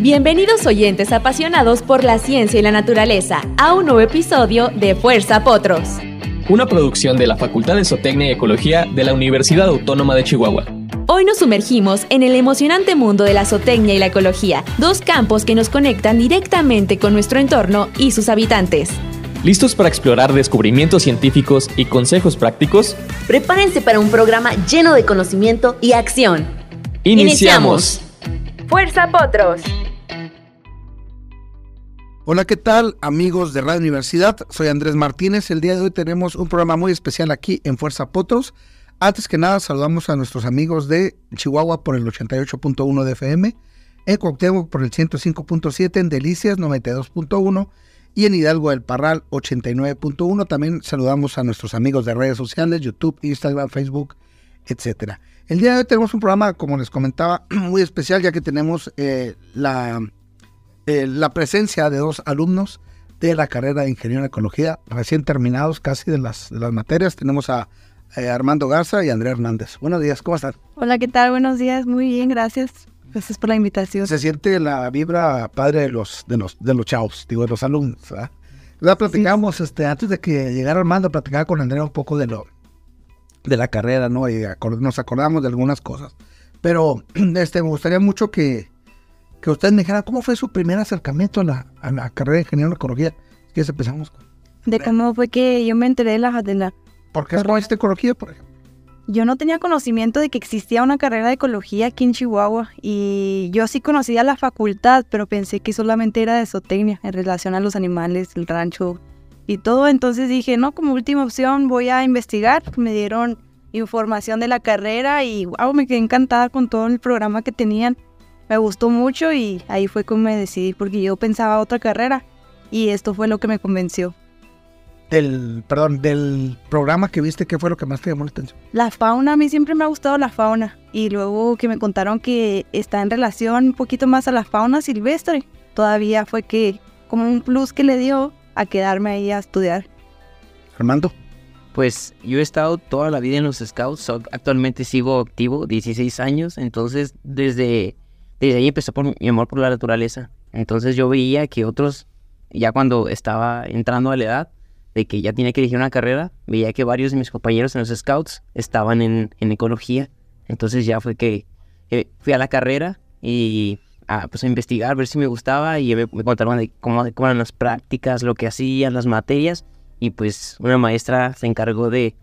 Bienvenidos oyentes apasionados por la ciencia y la naturaleza a un nuevo episodio de Fuerza Potros. Una producción de la Facultad de Zootecnia y Ecología de la Universidad Autónoma de Chihuahua. Hoy nos sumergimos en el emocionante mundo de la zootecnia y la ecología, dos campos que nos conectan directamente con nuestro entorno y sus habitantes. ¿Listos para explorar descubrimientos científicos y consejos prácticos? Prepárense para un programa lleno de conocimiento y acción. Iniciamos. Fuerza Potros. Hola, ¿qué tal amigos de Radio Universidad? Soy Andrés Martínez. El día de hoy tenemos un programa muy especial aquí en Fuerza Potros. Antes que nada, saludamos a nuestros amigos de Chihuahua por el 88.1 de FM, en Cuauhtémoc por el 105.7, en Delicias 92.1 y en Hidalgo del Parral 89.1. También saludamos a nuestros amigos de redes sociales, YouTube, Instagram, Facebook, etcétera. El día de hoy tenemos un programa, como les comentaba, muy especial ya que tenemos eh, la, eh, la presencia de dos alumnos de la carrera de Ingeniería en Ecología, recién terminados casi de las, de las materias. Tenemos a eh, Armando Garza y Andrea Hernández. Buenos días, ¿cómo están? Hola, ¿qué tal? Buenos días, muy bien, gracias. Gracias por la invitación. Se siente la vibra padre de los, de los, de los chavos, digo, de los alumnos, ¿verdad? Ya platicamos, este, antes de que llegara Armando, platicaba con Andrea un poco de lo, de la carrera, ¿no? Y acor- nos acordamos de algunas cosas. Pero, este, me gustaría mucho que, que ustedes me dijeran cómo fue su primer acercamiento a la, a la carrera de Ingeniería en Ecología. Quieres empezamos con... De cómo fue que yo me enteré de la, de la... ¿Por qué escogiste Ecología, por ejemplo? Yo no tenía conocimiento de que existía una carrera de ecología aquí en Chihuahua y yo sí conocía la facultad, pero pensé que solamente era de zootecnia en relación a los animales, el rancho y todo. Entonces dije, no, como última opción voy a investigar. Me dieron información de la carrera y wow, me quedé encantada con todo el programa que tenían. Me gustó mucho y ahí fue como me decidí porque yo pensaba otra carrera y esto fue lo que me convenció. Del, perdón, del programa que viste, ¿qué fue lo que más te llamó la atención? La fauna, a mí siempre me ha gustado la fauna. Y luego que me contaron que está en relación un poquito más a la fauna silvestre, todavía fue que como un plus que le dio a quedarme ahí a estudiar. Armando. Pues yo he estado toda la vida en los scouts, so- actualmente sigo activo, 16 años, entonces desde, desde ahí empezó por mi amor por la naturaleza. Entonces yo veía que otros, ya cuando estaba entrando a la edad de que ya tenía que elegir una carrera, veía que varios de mis compañeros en los scouts estaban en, en ecología. Entonces ya fue que eh, fui a la carrera y a, pues, a investigar, a ver si me gustaba y me, me contaron de cómo, cómo eran las prácticas, lo que hacían, las materias y pues una maestra se encargó de,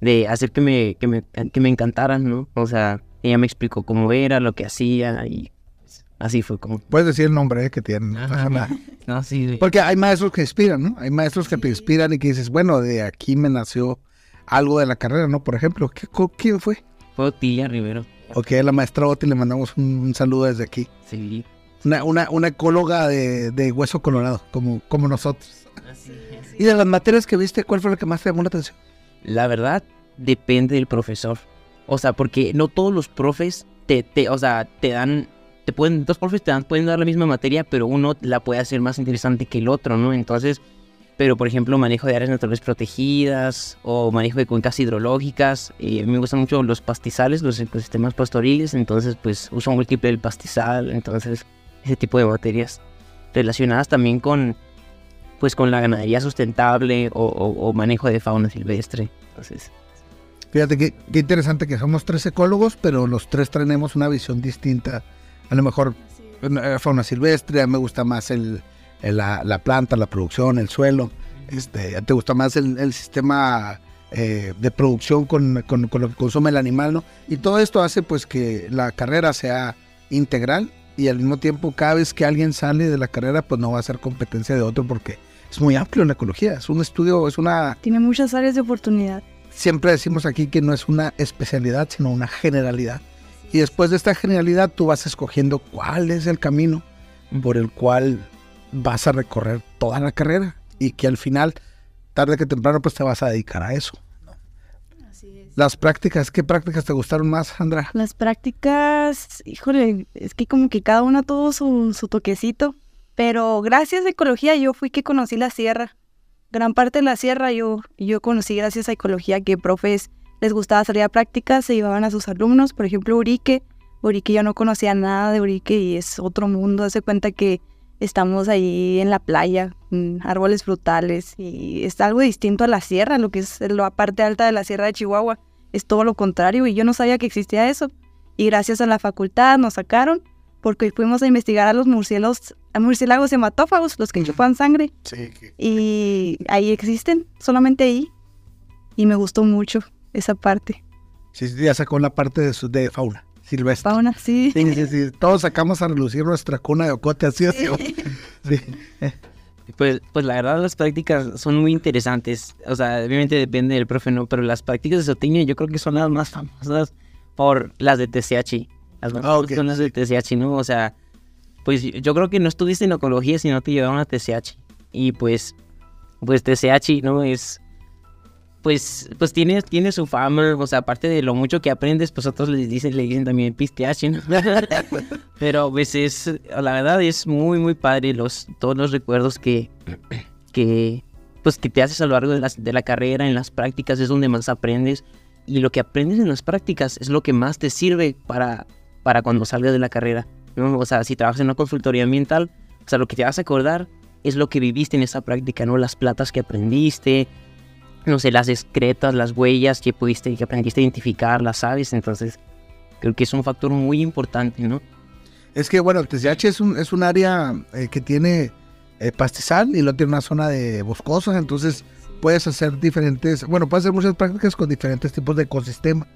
de hacer que me, que, me, que me encantaran, ¿no? O sea, ella me explicó cómo era, lo que hacía y pues, así fue como... Puedes decir el nombre eh, que tienen. no. No, sí, Porque hay maestros que inspiran, ¿no? Hay maestros que te inspiran y que dices, bueno, de aquí me nació algo de la carrera, ¿no? Por ejemplo, ¿qué, ¿quién fue? fue Otilia Rivero. Ok, a la maestra Oti le mandamos un, un saludo desde aquí. Sí, Una, una, una ecóloga de, de hueso colorado, como, como nosotros. así, así. Y de las materias que viste, ¿cuál fue la que más te llamó la atención? La verdad, depende del profesor. O sea, porque no todos los profes te, te, o sea, te dan, te pueden, dos profes te dan, pueden dar la misma materia, pero uno la puede hacer más interesante que el otro, ¿no? Entonces, pero por ejemplo, manejo de áreas naturales protegidas o manejo de cuencas hidrológicas. eh, a mí me gustan mucho los pastizales, los ecosistemas pastoriles, entonces pues uso múltiple el pastizal, entonces ese tipo de materias relacionadas también con, pues con la ganadería sustentable o, o- o manejo de fauna silvestre. Entonces, Fíjate qué, qué interesante que somos tres ecólogos, pero los tres tenemos una visión distinta. A lo mejor eh, fauna silvestre, a mí me gusta más el- la, la planta, la producción, el suelo. Este, te gusta más el, el sistema eh, de producción con, con- con lo que consume el animal, ¿no? Y todo esto hace pues que la carrera sea integral y al mismo tiempo cada vez que alguien sale de la carrera pues no va a ser competencia de otro porque es muy amplio en la ecología, es un estudio, es una Tiene muchas áreas de oportunidad. siempre decimos aquí que no es una especialidad, sino una generalidad. Y después de esta generalidad tú vas escogiendo cuál es el camino por el cual vas a recorrer toda la carrera y que al final, tarde que temprano, pues te vas a dedicar a eso. Las prácticas, ¿qué prácticas te gustaron más, Sandra? Las prácticas, híjole, es que como que cada una tuvo su, su toquecito, pero gracias a ecología yo fui que conocí la sierra. Gran parte de la sierra yo, yo conocí gracias a ecología que profes les gustaba salir a prácticas, se llevaban a sus alumnos, por ejemplo Urique Urique yo no conocía nada de Urique y es otro mundo. Hace cuenta que estamos ahí en la playa, árboles frutales y es algo distinto a la sierra, lo que es la parte alta de la sierra de Chihuahua. Es todo lo contrario y yo no sabía que existía eso. Y gracias a la facultad nos sacaron porque fuimos a investigar a los murciélagos, a murciélagos hematófagos, los que chupan sangre. Sí. Y ahí existen, solamente ahí. Y me gustó mucho esa parte. Sí, sí, ya sacó la parte de, su, de fauna silvestre. Fauna, sí. Sí, sí, sí. Todos sacamos a relucir nuestra cuna de ocote, así es. Sí. Pues, pues la verdad las prácticas son muy interesantes. O sea, obviamente depende del profe, ¿no? Pero las prácticas de zootecnia yo creo que son las más famosas por las de TCH. Las más Ah, ok. son las de TCH, ¿no? O sea, pues yo creo que no estuviste en ecología si no te llevaron a TCH. Y pues, pues TCH, ¿no? Es, pues, pues tiene, tiene su fama, o sea, aparte de lo mucho que aprendes, pues otros les dicen, le dicen también PTH, ¿no? Pero pues es, la verdad es muy, muy padre los, todos los recuerdos que, que, pues que te haces a lo largo de, las, de la carrera, en las prácticas es donde más aprendes. Y lo que aprendes en las prácticas es lo que más te sirve para, para cuando salgas de la carrera, ¿no? O sea, si trabajas en una consultoría ambiental, o sea, lo que te vas a acordar es lo que viviste en esa práctica, ¿no? Las platas que aprendiste, no sé, las excretas, las huellas que pudiste, que aprendiste a identificar, las aves. Entonces, creo que es un factor muy importante, ¿no? Es que, bueno, el TCH es un, es un área eh, que tiene eh, pastizal y luego tiene una zona de boscosa, entonces puedes hacer diferentes, bueno, puedes hacer muchas prácticas con diferentes tipos de ecosistema,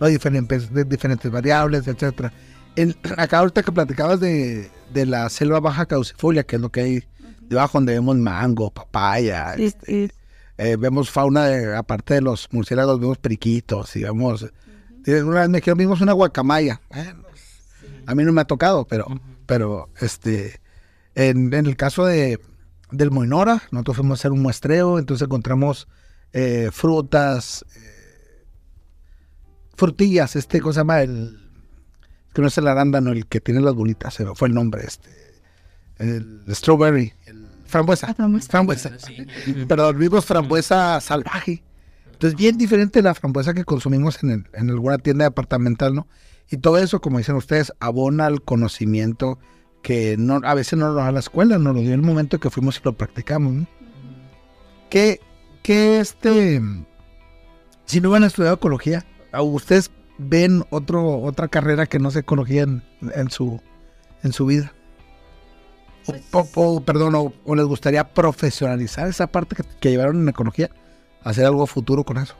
¿no? diferentes, de diferentes variables, etcétera. En, acá ahorita que platicabas de, de la selva baja caucifolia, que es lo que hay debajo donde vemos mango, papaya, Sí, este, sí. Eh, vemos fauna, de- aparte de los murciélagos, vemos periquitos y vemos... Una vez me dijeron, vimos una guacamaya. Bueno, a mí no me ha tocado, pero, pero este, en, en el caso de, del Moinora, nosotros fuimos a hacer un muestreo, entonces encontramos eh, frutas, eh, frutillas, este, ¿cómo se llama? El, que no es el arándano, el que tiene las bolitas, fue el nombre, este, el strawberry, el frambuesa. Ah, frambuesa. Frambuesa. Perdón, vimos frambuesa salvaje. Entonces, bien diferente la frambuesa que consumimos en, el, en alguna tienda departamental, ¿no? Y todo eso, como dicen ustedes, abona al conocimiento que no, a veces no lo da la escuela, nos lo dio en el momento que fuimos y lo practicamos, ¿no? ¿Qué, qué este, si no hubieran estudiado ecología, ¿a ustedes ven otro, otra carrera que no sea ecología en, en su, en su vida? O, o- perdón, o, o les gustaría profesionalizar esa parte que, que llevaron en ecología, hacer algo futuro con eso.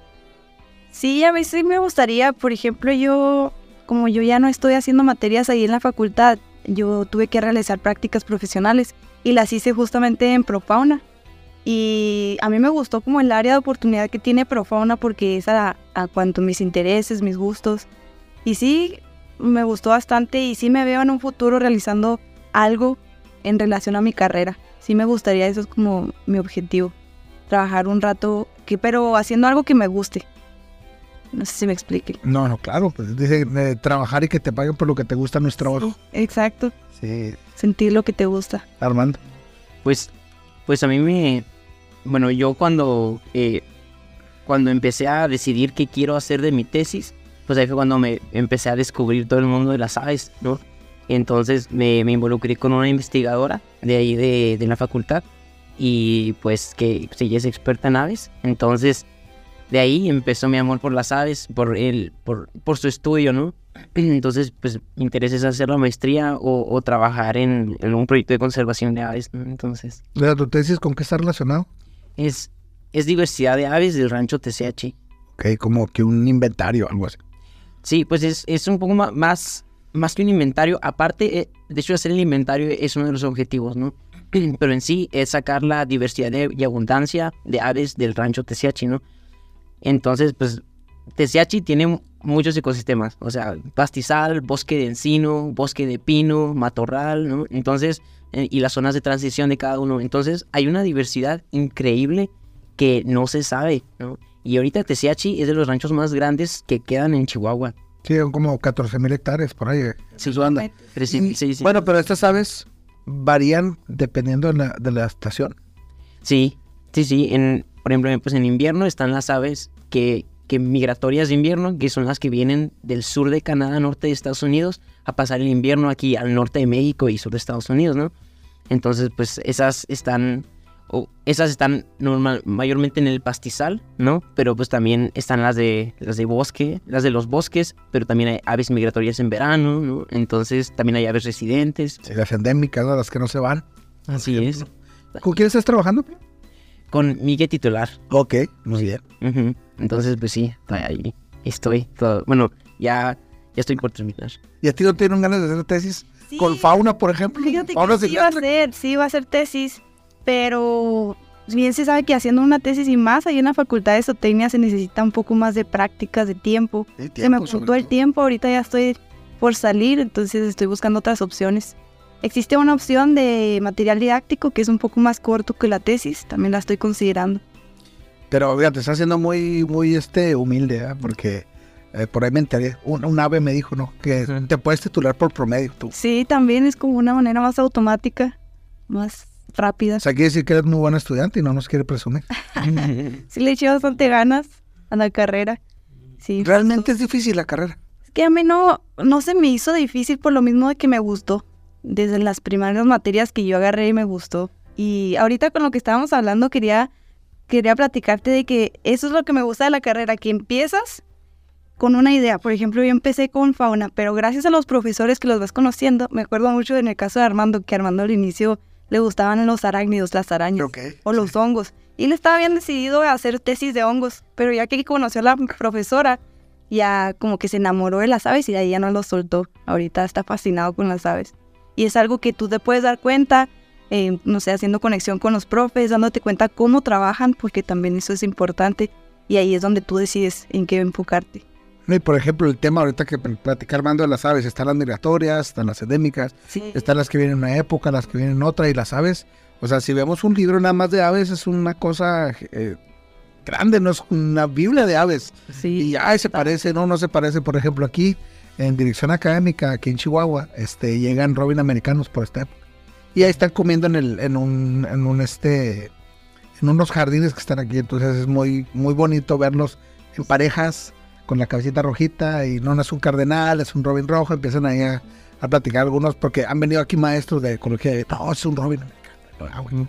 Sí, a sí me gustaría, por ejemplo, yo, como yo ya no estoy haciendo materias ahí en la facultad, yo tuve que realizar prácticas profesionales y las hice justamente en Profauna. Y a mí me gustó como el área de oportunidad que tiene Profauna porque es a, a cuanto mis intereses, mis gustos. Y sí, me gustó bastante y sí me veo en un futuro realizando algo en relación a mi carrera. Sí me gustaría, eso es como mi objetivo. Trabajar un rato, que, pero haciendo algo que me guste. No sé si me explique. No, no, claro, pues dice eh, trabajar y que te paguen por lo que te gusta nuestro trabajo. Exacto. Sí, Sentir lo que te gusta. Armando. Pues, pues a mí me, bueno, yo cuando, eh, cuando empecé a decidir qué quiero hacer de mi tesis, pues ahí fue cuando me empecé a descubrir todo el mundo de las aves, ¿no? Entonces me, me involucré con una investigadora de ahí de, de la facultad y pues que pues, ella es experta en aves. Entonces de ahí empezó mi amor por las aves, por él, por, por su estudio, ¿no? Entonces, pues mi interés es hacer la maestría o, o trabajar en, en un proyecto de conservación de aves, ¿no? Entonces ¿De tu tesis con qué está relacionado? es, es diversidad de aves del rancho TCH. Ok, como que un inventario, algo así. Sí, pues es, es un poco más, más que un inventario. Aparte, eh, de hecho, hacer el inventario es uno de los objetivos, ¿no? Pero en sí es sacar la diversidad y abundancia de aves del rancho TCH, ¿no? Entonces, pues, TCH tiene muchos ecosistemas, o sea, pastizal, bosque de encino, bosque de pino, matorral, ¿no? Entonces, eh, y las zonas de transición de cada uno. Entonces, hay una diversidad increíble que no se sabe, ¿no? Y ahorita TCH es de los ranchos más grandes que quedan en Chihuahua. Sí, son como 14 mil hectáreas por ahí. eh, Sí, su anda. Sí, sí, sí. Bueno, pero estas aves varían dependiendo de la, de la estación. Sí, sí, sí. En, por ejemplo, pues en invierno están las aves que, que migratorias de invierno, que son las que vienen del sur de Canadá, norte de Estados Unidos, a pasar el invierno aquí al norte de México y sur de Estados Unidos, ¿no? Entonces, pues esas están, o esas están normal, mayormente en el pastizal, ¿no? Pero pues también están las de, las de bosque, las de los bosques, pero también hay aves migratorias en verano, ¿no? Entonces también hay aves residentes. Sí, las endémicas, ¿no? las que no se van. Así es. ¿Con quién estás trabajando? Con mi guía titular. Ok, muy bien. Entonces, pues sí, ahí estoy. Todo. Bueno, ya, ya estoy por terminar. ¿Y a ti no tienen ganas de hacer tesis? Con fauna, por ejemplo. Fíjate fauna que sí iba a hacer, sí iba a hacer tesis, pero bien se sabe que haciendo una tesis y más ahí en la facultad de zootecnia se necesita un poco más de prácticas, de tiempo. Sí, se tiempo, me juntó el tiempo, ahorita ya estoy por salir, entonces estoy buscando otras opciones. Existe una opción de material didáctico que es un poco más corto que la tesis, también la estoy considerando. Pero fíjate, estás siendo muy, muy este, humilde, ¿eh? porque eh, por ahí me enteré. Un, un ave me dijo, ¿no? Que te puedes titular por promedio tú. Sí, también es como una manera más automática, más rápida. O sea, quiere decir que eres muy buen estudiante y no nos quiere presumir. Sí le eché bastante ganas a la carrera. Sí, Realmente es difícil la carrera. Es que a mí no, no se me hizo difícil por lo mismo de que me gustó. Desde las primeras materias que yo agarré me gustó. Y ahorita con lo que estábamos hablando quería, quería platicarte de que eso es lo que me gusta de la carrera, que empiezas con una idea. Por ejemplo, yo empecé con fauna, pero gracias a los profesores que los vas conociendo, me acuerdo mucho en el caso de Armando, que Armando al inicio le gustaban los arácnidos, las arañas o los hongos. Y él estaba bien decidido a hacer tesis de hongos, pero ya que conoció a la profesora, ya como que se enamoró de las aves y de ahí ya no lo soltó. Ahorita está fascinado con las aves. Y es algo que tú te puedes dar cuenta, eh, no sé, haciendo conexión con los profes, dándote cuenta cómo trabajan, porque también eso es importante. Y ahí es donde tú decides en qué enfocarte. No, Y por ejemplo, el tema ahorita que platicar Armando de las aves, están las migratorias, están las endémicas, Sí. están las que vienen en una época, las que vienen en otra, y las aves. O sea, si vemos un libro nada más de aves, es una cosa eh, grande, no es una Biblia de aves. Sí. Y ay, se parece, no, no se parece. Por ejemplo, aquí en dirección académica, aquí en Chihuahua, este, llegan robin americanos por esta época. Y ahí están comiendo en el, en un, en un este, en unos jardines que están aquí. Entonces es muy, muy bonito verlos en parejas con la cabecita rojita y no, no es un cardenal, es un robin rojo. Empiezan ahí a, a platicar algunos porque han venido aquí maestros de ecología. y, No, es un robin americano. Ah, bueno.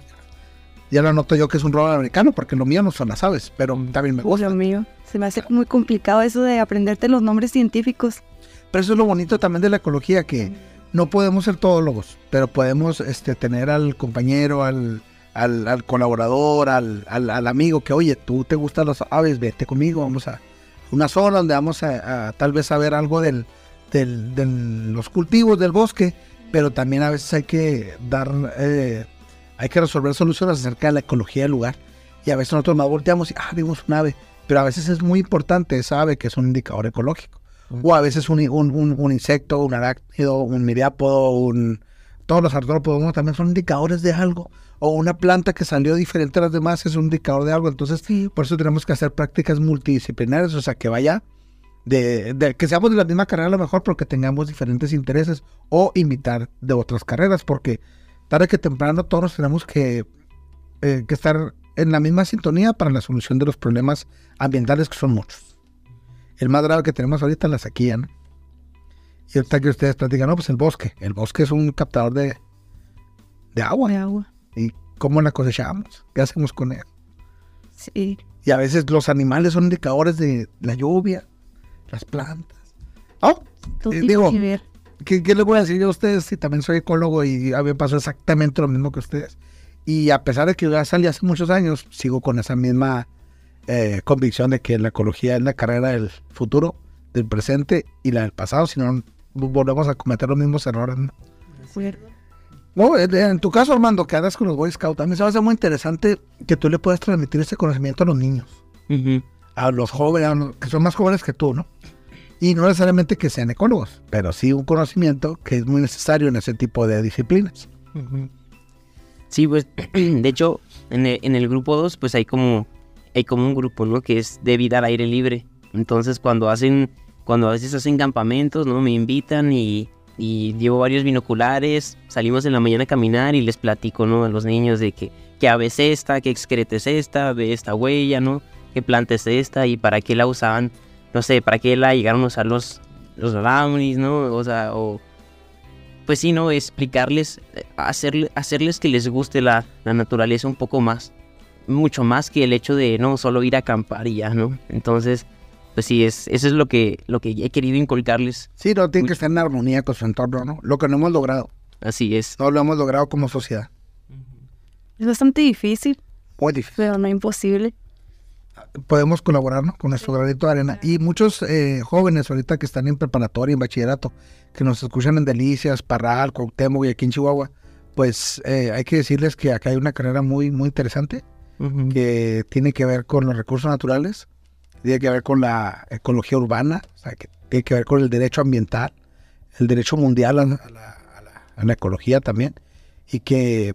Ya lo noto yo que es un robin americano porque lo mío no son las aves, pero también me gusta. Dios mío, se me hace muy complicado eso de aprenderte los nombres científicos. Pero eso es lo bonito también de la ecología, que no podemos ser todólogos, pero podemos este, tener al compañero, al, al, al colaborador, al, al, al amigo que, oye, tú te gustan las aves, vete conmigo, vamos a una zona donde vamos a, a tal vez saber algo del, del, de los cultivos del bosque, pero también a veces hay que dar, eh, hay que resolver soluciones acerca de la ecología del lugar. Y a veces nosotros más volteamos y, ah, vimos un ave, pero a veces es muy importante esa ave que es un indicador ecológico. O a veces un, un, un- un insecto, un arácnido, un miriápodo, un, todos los artrópodos ¿no? también son indicadores de algo. O una planta que salió diferente a las demás es un indicador de algo. Entonces, por eso tenemos que hacer prácticas multidisciplinarias, o sea, que vaya de, de- que seamos de la misma carrera a lo mejor, pero que tengamos diferentes intereses o imitar de otras carreras, porque tarde que temprano todos tenemos que, eh, que estar en la misma sintonía para la solución de los problemas ambientales que son muchos. El más grave que tenemos ahorita es la sequía, ¿no? Y ahorita que ustedes platican, no, pues el bosque. El bosque es un captador de, de agua. De agua. ¿Y cómo la cosechamos? ¿Qué hacemos con él? Sí. Y a veces los animales son indicadores de la lluvia, las plantas. Oh, Eh, digo, que ver. ¿qué, qué les voy a decir yo a ustedes? Sí, también soy ecólogo y a mí me pasó exactamente lo mismo que ustedes. Y a pesar de que ya salí hace muchos años, sigo con esa misma eh, convicción de que la ecología es la carrera del futuro, del presente y la del pasado, si no volvemos a cometer los mismos errores. ¿no? No, en en tu caso, Armando, que andas con los Boy Scouts, también se me hace muy interesante que tú le puedas transmitir ese conocimiento a los niños, a los jóvenes, a los que son más jóvenes que tú, ¿no? Y no necesariamente que sean ecólogos, pero sí un conocimiento que es muy necesario en ese tipo de disciplinas. Sí, pues, de hecho, en el, en el grupo 2, pues hay como, hay como un grupo, ¿no? Que es de vida al aire libre. Entonces, cuando hacen, cuando a veces hacen campamentos, ¿no? Me invitan y, y llevo varios binoculares, salimos en la mañana a caminar y les platico, ¿no? A los niños de que, qué ave es esta, qué excreta es esta, ve esta huella, ¿no? qué planta es esta y para qué la usaban, no sé, para qué la llegaron a usar los, los ¿no? O sea, o pues sí, ¿no? Explicarles, eh, hacerle, hacerles que les guste la, la naturaleza un poco más, mucho más que el hecho de no solo ir a acampar y ya, ¿no? Entonces, pues sí, es, eso es lo que, lo que he querido inculcarles. Sí, no, tiene que estar en armonía con su entorno, ¿no? Lo que no hemos logrado. Así es. No lo hemos logrado como sociedad. Es bastante difícil, Muy difícil. pero no imposible. Podemos colaborar, ¿no? Con nuestro granito de arena. Y muchos eh, jóvenes ahorita que están en preparatoria, en bachillerato, que nos escuchan en Delicias, Parral, Cuauhtémoc y aquí en Chihuahua, pues eh, hay que decirles que acá hay una carrera muy, muy interesante que tiene que ver con los recursos naturales, tiene que ver con la ecología urbana, o sea, que tiene que ver con el derecho ambiental, el derecho mundial a, a la, a la- a la ecología también, y que,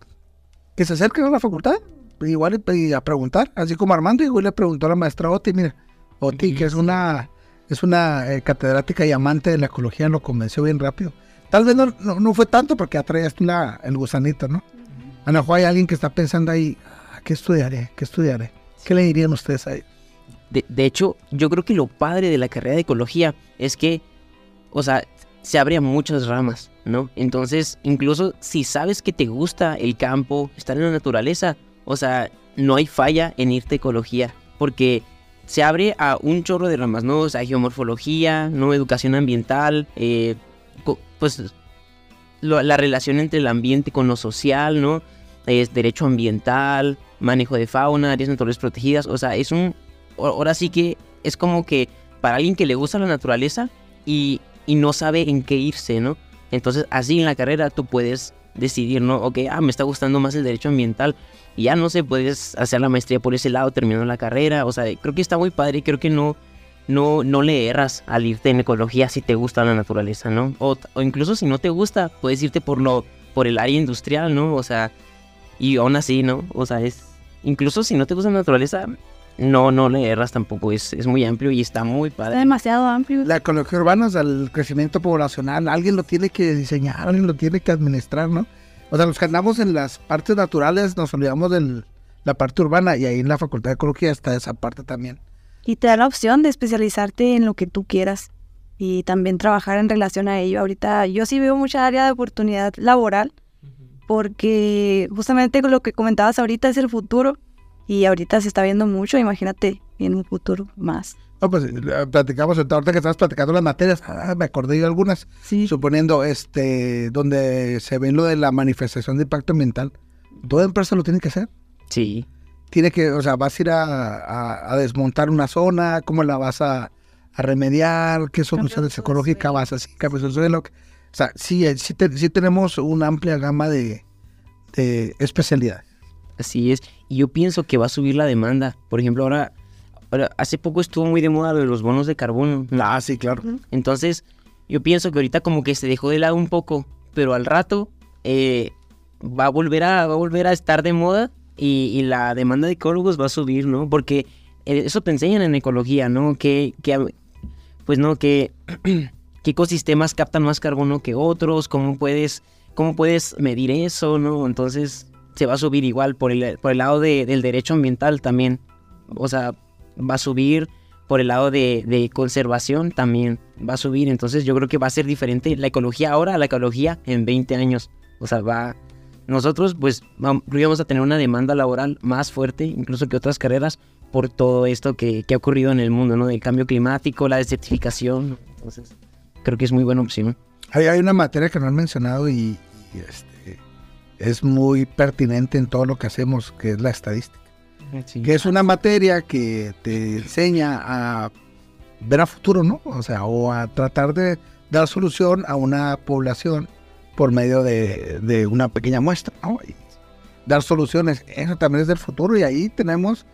que se acerquen a la facultad, igual y, y a preguntar, así como Armando, igual le preguntó a la maestra Oti, mira, Oti, que es una, es una eh, catedrática y amante de la ecología, lo convenció bien rápido. Tal vez no, no, no fue tanto porque atraías la, el gusanito, ¿no? A lo mejor hay alguien que está pensando ahí, "Ah, ¿qué estudiaré? ¿Qué estudiaré? ¿Qué le dirían ustedes ahí? De, de hecho, yo creo que lo padre de la carrera de ecología es que, o sea, se abre a muchas ramas, ¿no? Entonces, incluso si sabes que te gusta el campo, estar en la naturaleza, o sea, no hay falla en irte a ecología, porque se abre a un chorro de ramas, ¿no? O sea, geomorfología, ¿no? Educación ambiental, eh, pues la relación entre el ambiente con lo social, ¿no? Es derecho ambiental, manejo de fauna, áreas naturales protegidas, o sea, es un... Ahora sí que es como que para alguien que le gusta la naturaleza y, y no sabe en qué irse, ¿no? Entonces, así en la carrera tú puedes decidir, ¿no? Ok, ah, me está gustando más el derecho ambiental. Y ya no sé, puedes hacer la maestría por ese lado, terminando la carrera. O sea, creo que está muy padre. Creo que no, no, no le erras al irte en ecología si te gusta la naturaleza, ¿no? O, o incluso si no te gusta, puedes irte por lo, por el área industrial, ¿no? O sea, y aún así, ¿no? O sea, es. Incluso si no te gusta la naturaleza, no, no le erras tampoco. Es, es muy amplio y está muy Está padre. demasiado amplio. La ecología urbana, o sea, el crecimiento poblacional, alguien lo tiene que diseñar, alguien lo tiene que administrar, ¿no? O sea, los que andamos en las partes naturales nos olvidamos de la parte urbana y ahí en la Facultad de Ecología está esa parte también. Y te da la opción de especializarte en lo que tú quieras y también trabajar en relación a ello. Ahorita yo sí veo mucha área de oportunidad laboral porque justamente con lo que comentabas ahorita es el futuro y ahorita se está viendo mucho, imagínate en un futuro más. No, pues eh, platicamos, ahorita que estabas platicando las materias, ah, me acordé de algunas, Sí. suponiendo, este, donde se ve lo de la manifestación de impacto ambiental. Toda empresa lo tiene que hacer. Sí. tiene que, o sea, vas a ir a, a- a desmontar una zona, cómo la vas a, a remediar, qué soluciones de ecológicas vas a hacer, cambios de suelo. O sea, sí, eh, sí, te- sí tenemos una amplia gama de, de especialidades. Así es. Y yo pienso que va a subir la demanda. Por ejemplo, ahora, ahora hace poco estuvo muy de moda lo de los bonos de carbono. Ah, sí, claro. Entonces, yo pienso que ahorita como que se dejó de lado un poco, pero al rato eh, va a volver a va a volver a estar de moda y, y la demanda de ecólogos va a subir, ¿no? Porque eh, eso te enseñan en ecología, ¿no? Que, que pues no, que qué ecosistemas captan más carbono que otros, cómo puedes cómo puedes medir eso, ¿no? Entonces se va a subir igual por el, por el lado de- del derecho ambiental también. O sea, va a subir por el lado de, de conservación también va a subir. Entonces yo creo que va a ser diferente la ecología ahora a la ecología en 20 años. O sea, va... Nosotros pues vam- íbamos a tener una demanda laboral más fuerte, incluso que otras carreras, por todo esto que, que ha ocurrido en el mundo, ¿no? Del cambio climático, la desertificación. Entonces, creo que es muy buena opción. Hay, hay una materia que no han mencionado y, y, este, es muy pertinente en todo lo que hacemos, que es la estadística. que es una materia que te enseña a ver a futuro, ¿no? O sea, o a tratar de dar solución a una población por medio de, de una pequeña muestra, ¿no? Y dar soluciones, eso también es del futuro y ahí tenemos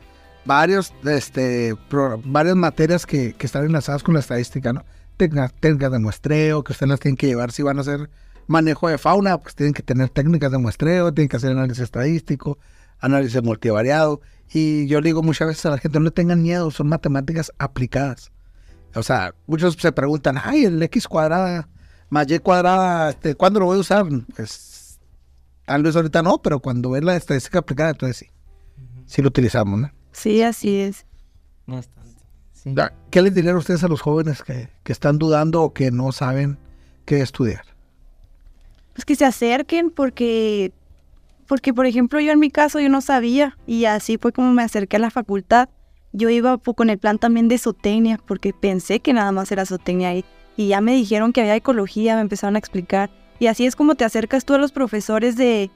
varios, este, pro- varias materias que, que están enlazadas con la estadística, ¿no? Técnicas, técnicas de muestreo, que ustedes las tienen que llevar si van a hacer manejo de fauna, pues tienen que tener técnicas de muestreo, tienen que hacer análisis estadístico, análisis multivariado. Y yo le digo muchas veces a la gente, no le tengan miedo, son matemáticas aplicadas. O sea, muchos se preguntan, ay, el X cuadrada más Y cuadrada, este, ¿cuándo lo voy a usar? Pues tal vez ahorita no, pero cuando ves la estadística aplicada, entonces sí. Sí lo utilizamos, ¿no? Sí, así es. Bastante. Sí. ¿Qué les dirían ustedes a los jóvenes que, que están dudando o que no saben qué estudiar? Pues que se acerquen porque, porque por ejemplo yo en mi caso yo no sabía y así fue como me acerqué a la facultad. Yo iba pues, con el plan también de zootecnia porque pensé que nada más era zootecnia ahí y ya me dijeron que había ecología, me empezaron a explicar y así es como te acercas tú a los profesores de,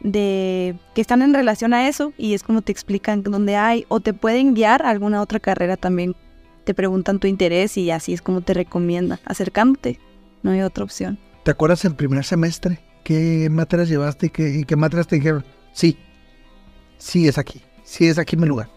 de que están en relación a eso y es como te explican dónde hay o te pueden guiar a alguna otra carrera también. Te preguntan tu interés y así es como te recomiendan, acercándote. No hay otra opción. ¿Te acuerdas el primer semestre? ¿Qué materias llevaste y qué, y qué materias te dijeron? Sí, sí es aquí, sí es aquí mi lugar.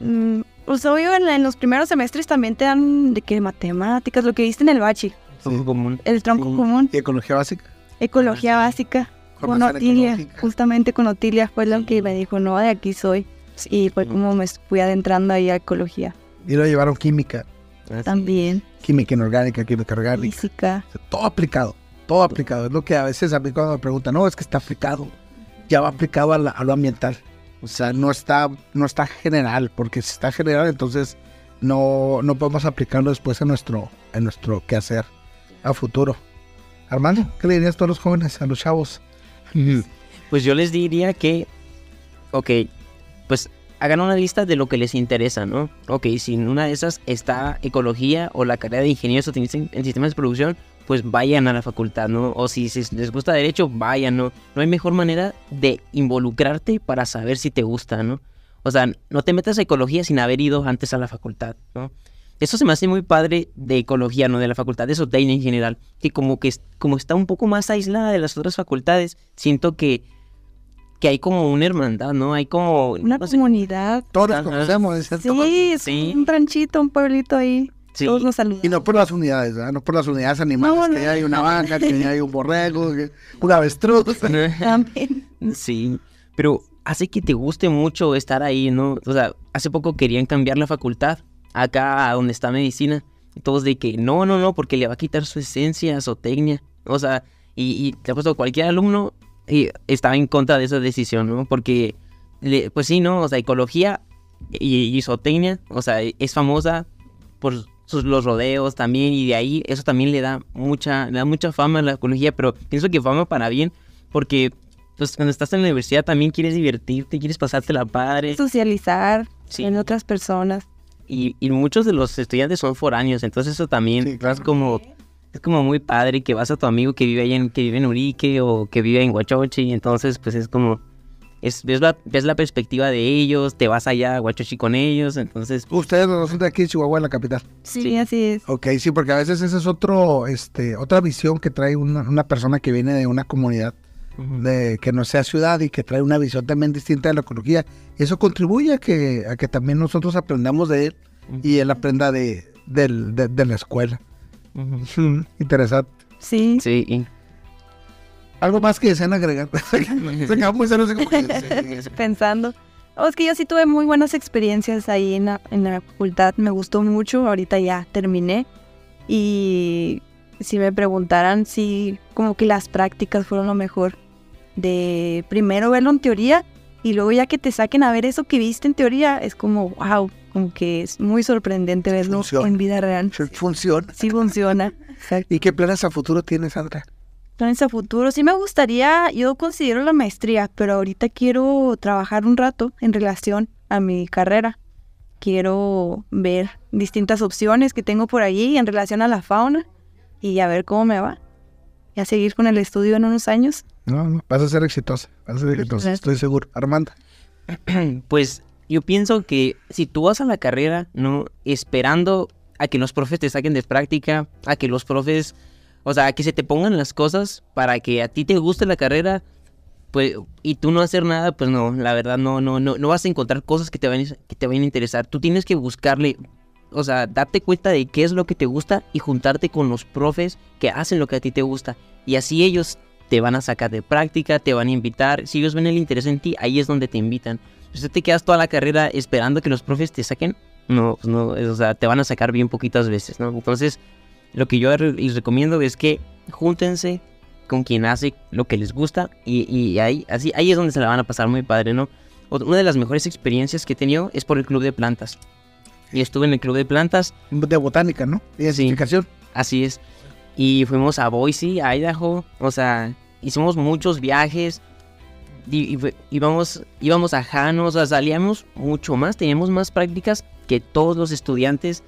Mm, pues obvio, en, en los primeros semestres también te dan de que matemáticas, lo que viste en el bachi, Tronco común. el tronco Sí. común, ¿Y ecología básica? ecología básica, con Otilia, ecológica. justamente con Otilia fue lo que me dijo, no, de aquí soy. Y fue Sí. como me fui adentrando ahí a ecología. Y lo llevaron química, Así. También, química inorgánica, química orgánica. física. Todo aplicado, todo aplicado. Es lo que a veces a mí cuando me preguntan, no, es que está aplicado. Ya va aplicado a, la- a lo ambiental. O sea, no está, no está general, porque si está general, entonces no, no podemos aplicarlo después en nuestro, en nuestro quehacer a futuro. Armando, ¿qué le dirías a los jóvenes, a los chavos? Pues yo les diría que, ok, pues hagan una lista de lo que les interesa, ¿no? Ok, si en una de esas está ecología o la carrera de ingeniería sostenible en sistemas de producción, pues vayan a la facultad, ¿no? O si, les gusta derecho, vayan, ¿no? No hay mejor manera de involucrarte para saber si te gusta, ¿no? O sea, no te metas a ecología sin haber ido antes a la facultad, ¿no? Eso se me hace muy padre de ecología, ¿no? De la facultad de zootecnia en general. Que como que como está un poco más aislada de las otras facultades, siento que, que hay como una hermandad, ¿no? Hay como... Una no sé, comunidad. Todos conocemos. todos. Sí, es Sí. un ranchito, un pueblito ahí. sí. Todos nos saludan. Y no por las unidades, ¿verdad? No por las unidades animales, No, que no. ya hay una vaca, que ya hay un borrego, que un avestruz. También. Sí, pero hace que te guste mucho estar ahí, ¿no? O sea, hace poco querían cambiar la facultad acá a donde está medicina. Y todos de que no, no, no, porque le va a quitar su esencia a zootecnia. O sea, y, y te ha puesto cualquier alumno y estaba en contra de esa decisión, ¿no? Porque, le- pues sí, ¿no? O sea, ecología y, y zootecnia, o sea, es famosa por sus, los rodeos también y de ahí eso también le da mucha, le da mucha fama a la ecología, pero pienso que fama para bien porque pues cuando estás en la universidad también quieres divertirte, quieres pasártela padre. Socializar Sí. en otras personas. Y, y muchos de los estudiantes son foráneos, entonces eso también Sí, claro. es como es como muy padre que vas a tu amigo que vive ahí en, que vive en Urique o que vive en Huachochi, y entonces pues es como es, ves, la, ves la perspectiva de ellos, te vas allá a Huachochi con ellos, entonces Ustedes no son de aquí de Chihuahua, en la capital. Sí, así es. Ok, sí, porque a veces esa es otro, este, otra visión que trae una, una persona que viene de una comunidad de que no sea ciudad y que trae una visión también distinta de la ecología. Y eso contribuye a que, a que también nosotros aprendamos de él y él aprenda de, de la escuela. Interesante. Sí. Sí, Algo más que desean agregar. Se muy serio, Pensando. Oh, es que yo sí tuve muy buenas experiencias ahí en la, en la facultad. Me gustó mucho. Ahorita ya terminé. Y si me preguntaran si como que las prácticas fueron lo mejor. De primero verlo en teoría y luego ya que te saquen a ver eso que viste en teoría, es como, wow, como que es muy sorprendente verlo Funciona. en vida real. Funciona. Sí funciona. Exacto. ¿Y qué planes a futuro tienes, Sandra? Planes a futuro. Sí me gustaría, yo considero la maestría, pero ahorita quiero trabajar un rato en relación a mi carrera. Quiero ver distintas opciones que tengo por allí en relación a la fauna y a ver cómo me va. Y a seguir con el estudio en unos años. No, no, vas a ser exitosa. Vas a ser exitosa, estoy seguro. Armanda. Pues yo pienso que si tú vas a la carrera, ¿no? Esperando a que los profes te saquen de práctica, a que los profes, o sea, a que se te pongan las cosas para que a ti te guste la carrera, pues, y tú no hacer nada, pues no, la verdad no, no, no, no vas a encontrar cosas que te vayan, que te vayan a interesar. Tú tienes que buscarle, o sea, darte cuenta de qué es lo que te gusta y juntarte con los profes que hacen lo que a ti te gusta. Y así ellos te van a sacar de práctica, te van a invitar. Si ellos ven el interés en ti, ahí es donde te invitan. Si tú te quedas toda la carrera esperando que los profes te saquen, no, pues no, o sea, te van a sacar bien poquitas veces, ¿no? Entonces, lo que yo les recomiendo es que júntense con quien hace lo que les gusta y, y ahí, así, ahí es donde se la van a pasar muy padre, ¿no? una de las mejores experiencias que he tenido es por el club de plantas. Y estuve en el club de plantas, De botánica, ¿no? Identificación. así es. Y fuimos a Boise, a Idaho, o sea, hicimos muchos viajes. Íbamos, íbamos a o sea, salíamos mucho más, teníamos más prácticas que todos los estudiantes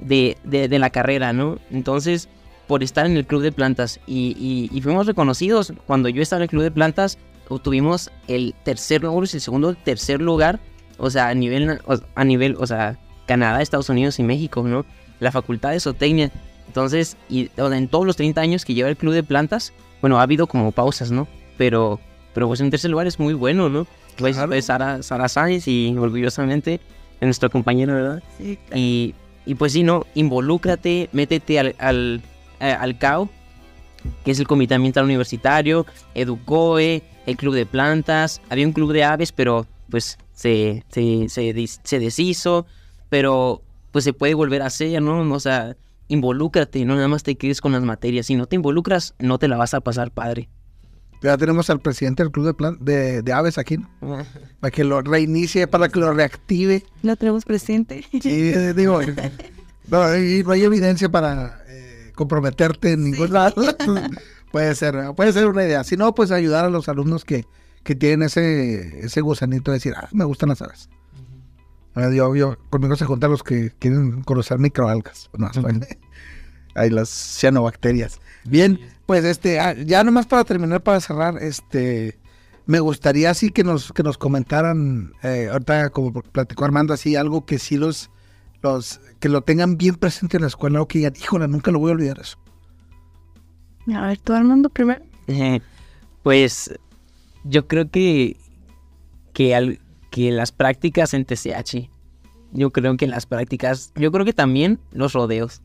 de, de- la carrera, ¿no? Entonces, por estar en el club de plantas y, y- y fuimos reconocidos. Cuando yo estaba en el club de plantas, obtuvimos el tercer lugar, el segundo, el tercer lugar, o sea, a nivel, a nivel, o sea, Canadá, Estados Unidos y México, ¿no? La facultad de zootecnia. Entonces, y, en todos los 30 años que lleva el club de plantas, bueno, ha habido como pausas, ¿no? Pero, pero pues en tercer lugar es muy bueno, ¿no? Pues, Claro. pues Sara, Sara Sáenz y orgullosamente es nuestra compañera, ¿verdad? Sí, Y, y pues sí, ¿no? Involúcrate, métete al, al, eh, al CAO, que es el Comité Ambiental Universitario, Educoe, el Club de Plantas, había un club de aves, pero pues se, se, se, se deshizo, pero pues se puede volver a hacer, ¿no? O sea, involúcrate, no nada más te quedes con las materias. Si no te involucras, no te la vas a pasar padre. Ya tenemos al presidente del club de, plan- de, de aves aquí, ¿no? Para que lo reinicie, para que lo reactive. Lo tenemos presente. Y eh, digo, no, y no hay evidencia para eh, comprometerte en ningún lado. puede ser, puede ser una idea. Si no, pues ayudar a los alumnos que, que tienen ese, ese gusanito de decir, ah, me gustan las aves. Ah, Yo, yo, conmigo se juntan los que quieren conocer microalgas. No, hay las cianobacterias. Bien, pues este, ah, ya nomás para terminar, para cerrar, este, me gustaría así que nos, que nos comentaran, eh, ahorita como platicó Armando, así algo que sí los, los, que lo tengan bien presente en la escuela, o que digan, híjole, nunca lo voy a olvidar eso. A ver, tú Armando primero. Eh, Pues yo creo que, que, al- que las prácticas en TCH, yo creo que las prácticas, yo creo que también los rodeos.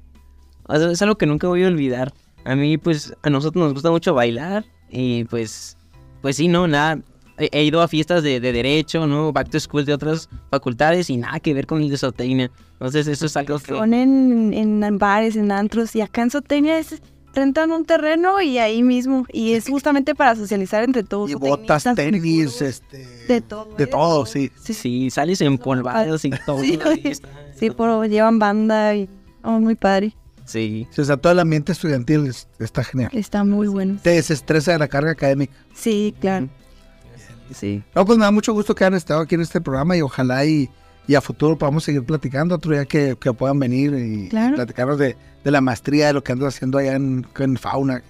O sea, es algo que nunca voy a olvidar. A mí, pues, a nosotros nos gusta mucho bailar y pues, pues sí, no, nada. He, he ido a fiestas de, de derecho, ¿no? Back to school de otras facultades y nada que ver con el de zootecnia. Entonces eso es algo que... Son en, en bares, en antros, y acá en Zootecnia es rentan un terreno y ahí mismo. Y es justamente para socializar entre todos. Y botas, tenis, este, de todo. de ¿eh? todo, sí. Sí, sí, Sí, sales empolvados y todo. Sí. sí, pero llevan banda y oh, muy padre. Sí. O sea, todo el ambiente estudiantil es- está genial. Está muy bueno. Te desestresa de la carga académica. Sí, claro. Sí. No, pues me da mucho gusto que hayan estado aquí en este programa y ojalá y, y a futuro podamos seguir platicando otro día que, que puedan venir y, Claro. platicarnos de, de la maestría, de lo que andas haciendo allá en, en fauna.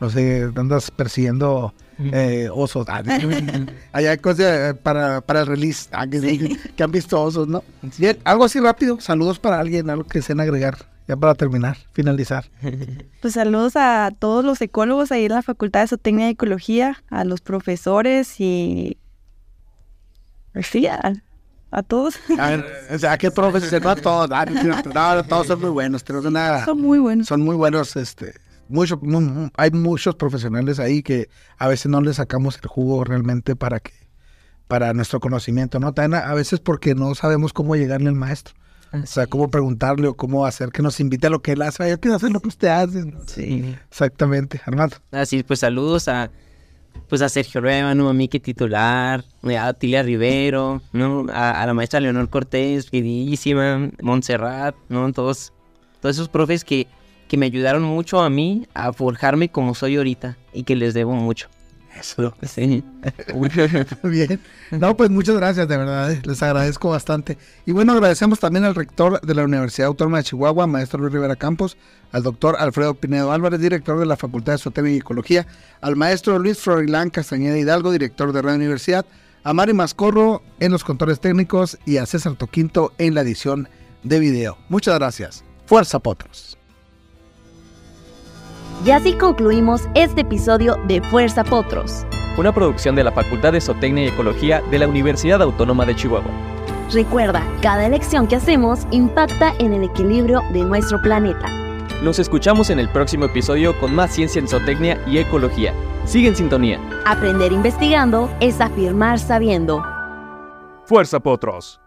No sé, andas persiguiendo eh, osos. Ah, allá hay cosas eh, para, para el release, ah, que, que han visto osos, ¿no? Bien, algo así rápido, saludos para alguien, algo que deseen agregar, ya para terminar, finalizar. Pues saludos a todos los ecólogos ahí en la Facultad de Zootecnia y Ecología, a los profesores y... pues sí, a, a todos. A ver, o sea, ¿qué profes? No, todos, ah, no, no, todos son muy buenos, tenemos una... Son muy buenos. son muy buenos, este, mucho, hay muchos profesionales ahí que a veces no les sacamos el jugo realmente para que, para nuestro conocimiento, ¿no? También a, a veces porque no sabemos cómo llegarle al maestro. O sea, cómo preguntarle o cómo hacer que nos invite a lo que él hace. Yo quiero hacer lo que usted hace. ¿no? Sí. Exactamente, Armando. Así, pues saludos a pues a Sergio Ruébano, a Miki titular, a Tilia Rivero, ¿no? A, a la maestra Leonor Cortés, queridísima, Montserrat, ¿no? Todos, todos esos profes que, que me ayudaron mucho a mí a forjarme como soy ahorita y que les debo mucho. Eso. Sí. Bien. No, pues muchas gracias, de verdad. eh, Les agradezco bastante. Y bueno, agradecemos también al rector de la Universidad Autónoma de Chihuahua, maestro Luis Rivera Campos, al doctor Alfredo Pinedo Álvarez, director de la Facultad de Zootecnia y Ecología, al maestro Luis Florilán Castañeda Hidalgo, director de Radio Universidad, a Mari Mascorro en los controles técnicos y a César Toquinto en la edición de video. Muchas gracias. Fuerza Potros. Y así concluimos este episodio de Fuerza Potros. Una producción de la Facultad de Zootecnia y Ecología de la Universidad Autónoma de Chihuahua. Recuerda, cada elección que hacemos impacta en el equilibrio de nuestro planeta. Nos escuchamos en el próximo episodio con más ciencia en zootecnia y ecología. Sigue en sintonía. Aprender investigando es afirmar sabiendo. Fuerza Potros.